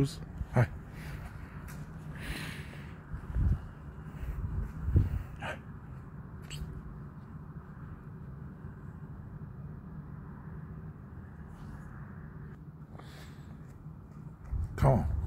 Who's? Hi. Hi. Come on.